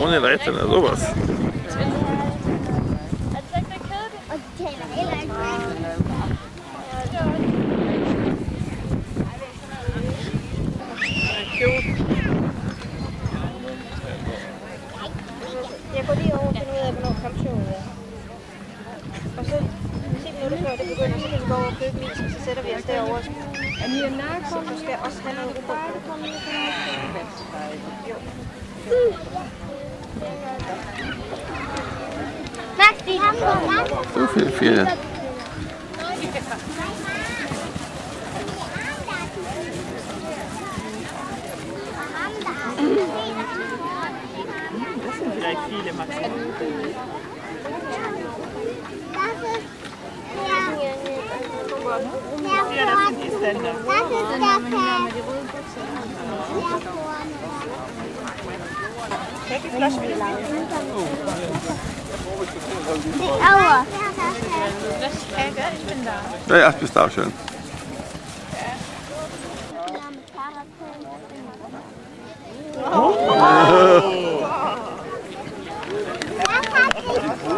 Ohne Leiter oder sowas. Er det så ikke kedeligt? Og de taler heller ikke. Jeg går lige over og finder ud af, hvornår kampshowet er. Og så 10 minutter før det begynder, så kan vi gå over og købe en is, og så sætter vi os derovre. Er ni en Så du skal også have noget ro. Max, die So viel, viel. Das sind vielleicht viele, Max. Das ist der, der, der, der, der, der, der, der, Kijk, die Flasche wieder. Aua. Ich bin da. Ja, ja, bist auch schön. Das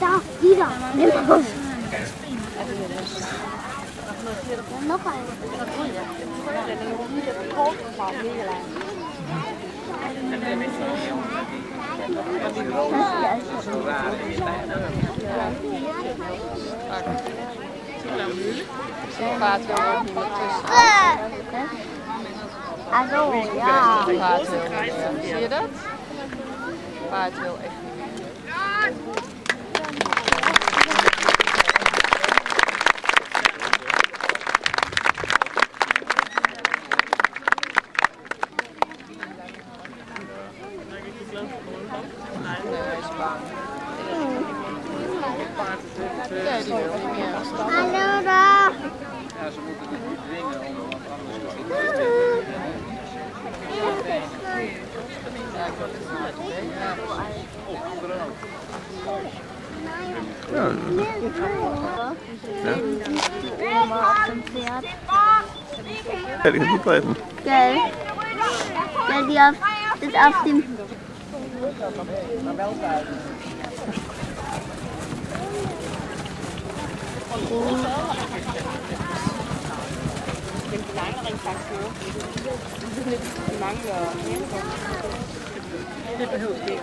Da, wieder. Nimm raus. Noch eine. Ja. Niet meer. Zie je dat? Vaart heel echt niet meer. Nee, hij is bang. Nee, die wil niet meer. Hallo da. Ja, Ja. ja. Oma auf dem Pferd. Ja, die kann gut reiten. Gell. Ja, die auf, auf dem... Oh. Dem kleineren Kaktus. die sind nicht Manga. Det behøver Ja.